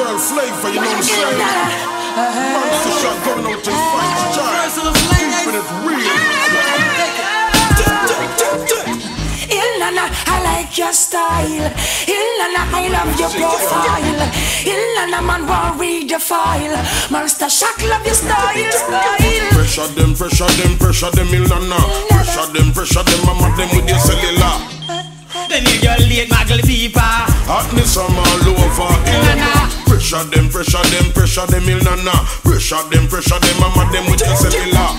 girl flavor, you know what I'm saying? Monster Shock going out to fight child. Keeping it real. Ill Na Na, I like your style. Ill Na Na, I love your profile. Ill Na Na, man, want read the file. Monster Shock, love your style, style. Pressure them, pressure them, pressure them, Ill Na Na. Pressure them, pressure them, mama them with your cellular. Then you your late muggle people. Hotness I'm all over, Ilana. Pressure them, pressure them, pressure them, Ill Na Na. Pressure them, pressure them, mama them with your cellular.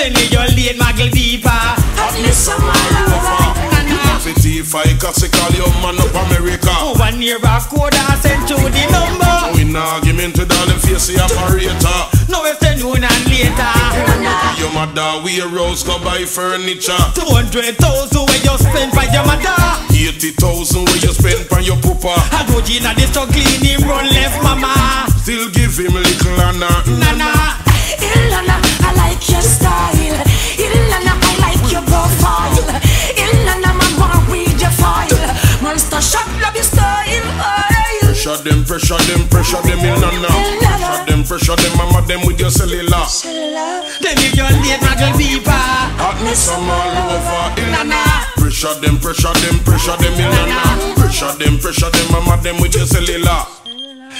Then you your late muggle people. Hotness I'm all over. Fifty five, cause they call you man up America. Oh, one year of code I sent to the number. We in argument with all them face the operator. No afternoon and later. Your mother, we a rose go buy furniture. 200,000 where you spend by your mother. 80,000 where you spend on your papa. I go Gina this to clean him run left mama. Still give him little Anna. Nana. Ill Na Na, I like your style. Ill Na Na, I like your profile. Ill Na Na, man, want read your file. Monster Shock, love your style. Pressure them, pressure them, pressure them, Ill Na Na. Pressure them, pressure them, mama them with your cellular. Then you your late muggle people. Hotness I'm all over, Ill Na Na. Pressure them, pressure them, pressure them, Ill Na Na. Pressure them, pressure them, mama them with your cellular.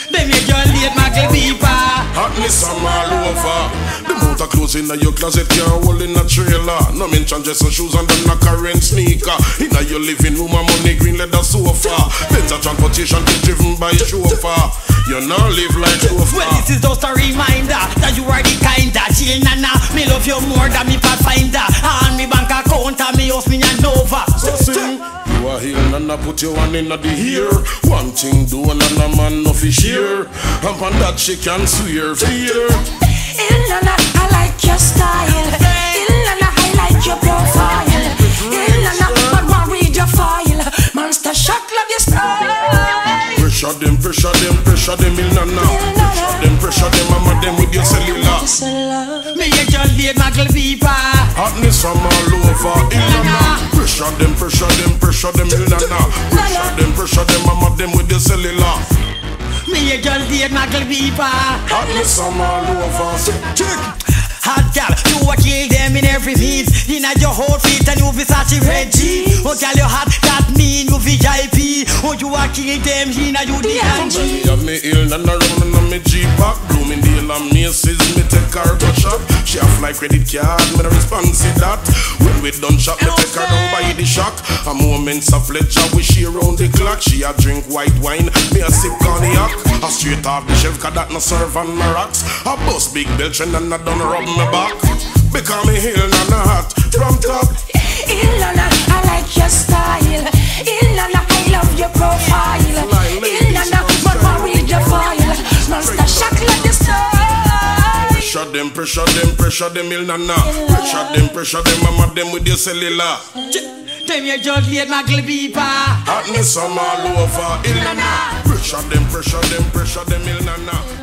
Then you your late muggle people. Hotness I'm all over. The amount of clothes in your closet can't hold in a trailer. No mention dress and shoes and then a current sneaker. In your living room, a money green leather sofa. Better transportation be driven by chauffeur. You not live like Well, chauffeur. this is just a reminder that you are the kind that chill nana. Uh, me love you more than me pathfinder. And me bank account and me house me and Nova. So sing. You are here and I put your one in the ear. One thing do and a man no fish here. And on that she can swear fear. Ill Na Na, I pressure them in now. Pressure them, pressure them, mama them with your cellular. Me and your late muggle people. Hotness from all over Ill Na Na. Pressure them, pressure them, pressure them Ill Na Na. Pressure them, pressure them, mama them with your cellular. Me and your late muggle people. Hotness from all over. Check. Hot gal, you a kill them in every means. Inna your outfit and you Versace red jeans. Oh gal, you hot, that mean you VIP. You a kill them, inna you the When NG. me have me ill and around and me G-Pack Bloomingdale and Macy's, me take her to shop She have my credit card, me no response to that. When we done shop, me take her down by the shock A moments of pleasure, we share round the clock. She a drink white wine, me a sip cognac. A straight off the shelf, cause that no serve on my rocks. A bust big Belgian and I done rub me back. Because me hill and a hot. From top Pressure them, pressure them, pressure them, Ill Na Na Pressure them, pressure them, mama them with your cellular. Them you just late muggle people. Hotness all over Ill Na Na Pressure them, pressure them, pressure them Ill Na Na